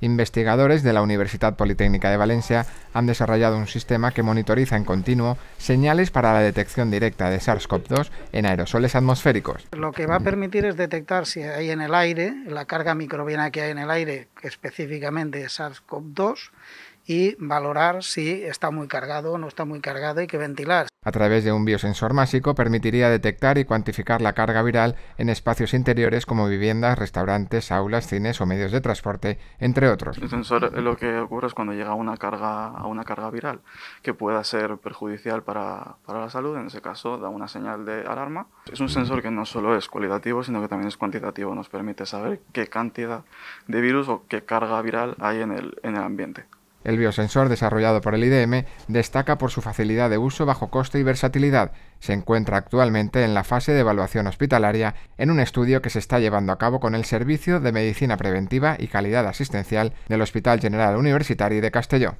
Investigadores de la Universidad Politécnica de Valencia han desarrollado un sistema que monitoriza en continuo señales para la detección directa de SARS-CoV-2 en aerosoles atmosféricos. Lo que va a permitir es detectar si hay en el aire, la carga microbiana que hay en el aire, específicamente SARS-CoV-2, y valorar si está muy cargado o no está muy cargado y que ventilar. A través de un biosensor másico permitiría detectar y cuantificar la carga viral en espacios interiores como viviendas, restaurantes, aulas, cines o medios de transporte, entre otros. El sensor lo que ocurre es cuando llega una carga, a una carga viral que pueda ser perjudicial para, para la salud, en ese caso da una señal de alarma. Es un sensor que no solo es cualitativo, sino que también es cuantitativo, nos permite saber qué cantidad de virus o qué carga viral hay en el, en el ambiente. El biosensor desarrollado por el IDM destaca por su facilidad de uso, bajo coste y versatilidad. Se encuentra actualmente en la fase de evaluación hospitalaria en un estudio que se está llevando a cabo con el Servicio de Medicina Preventiva y Calidad Asistencial del Hospital General Universitario de Castelló.